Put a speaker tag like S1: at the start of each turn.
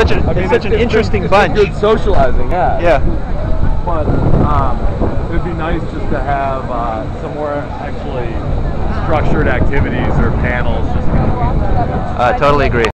S1: such a
S2: I mean,
S1: it's such an interesting
S2: been,
S1: bunch.
S2: Good socializing, yeah.
S1: Yeah.
S2: But um, it'd be nice just to have uh, some more actually structured activities or panels. Just
S1: Uh, totally agree.